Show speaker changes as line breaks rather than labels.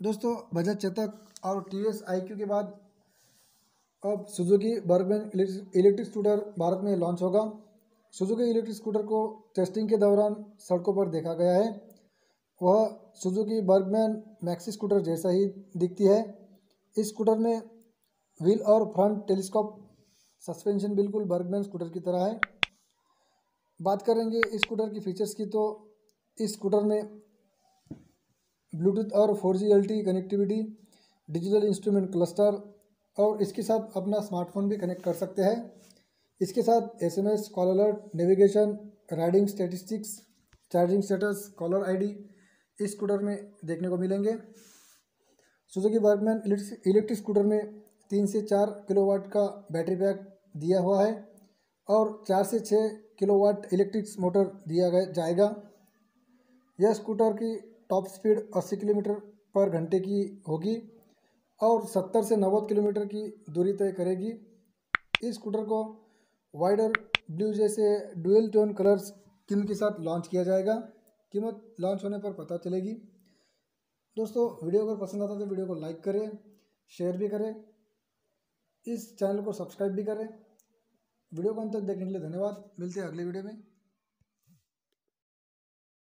दोस्तों, बजाज चेतक और T S I Q के बाद अब Suzuki Burgman electric scooter Bharat में लॉन्च होगा। सुजुकी इलेक्ट्रिक स्कूटर को टेस्टिंग के दौरान सड़कों पर देखा गया है। वह सुजुकी बर्गमैन मैक्सी स्कूटर जैसा ही दिखती है। इस स्कूटर में व्हील और फ्रंट टेलीस्कोप सस्पेंशन बिल्कुल बर्गमैन स्कूटर की तरह है। बात करेंगे इस स्कूटर की फीचर्स की तो इस स्कूटर में ब्लूटूथ और four G connectivity, digital instrument cluster और इसके साथ अपना स्मार्टफ़ोन भी कनेक्ट कर सकते हैं। इसके साथ S M S call alert, navigation, riding statistics, charging status, caller ID इस स्कूटर में देखने को मिलेंगे। सुजुकी वर्कमैन इलेक्ट्रिक स्कूटर में तीन से चार किलोवाट का बैटरी पैक दिया हुआ है और चार से छः किलोवाट इलेक्ट्रिक मोटर दिया जाएगा। यह स्कूटर की टॉप स्पीड 80 किलोमीटर पर घंटे की होगी और 70 से 90 किलोमीटर की दूरी तय करेगी। इस स्कूटर को वाइडर ब्लू जैसे डुअल टोन कलर्स किन के साथ लॉन्च किया जाएगा। कीमत लॉन्च होने पर पता चलेगी। दोस्तों, वीडियो अगर पसंद आता तो वीडियो को लाइक करें, शेयर भी करें, इस चैनल को सब्सक्राइब भी करें। वीडियो को अंत तक देखने के लिए धन्यवाद। मिलते हैं अगले वीडियो में।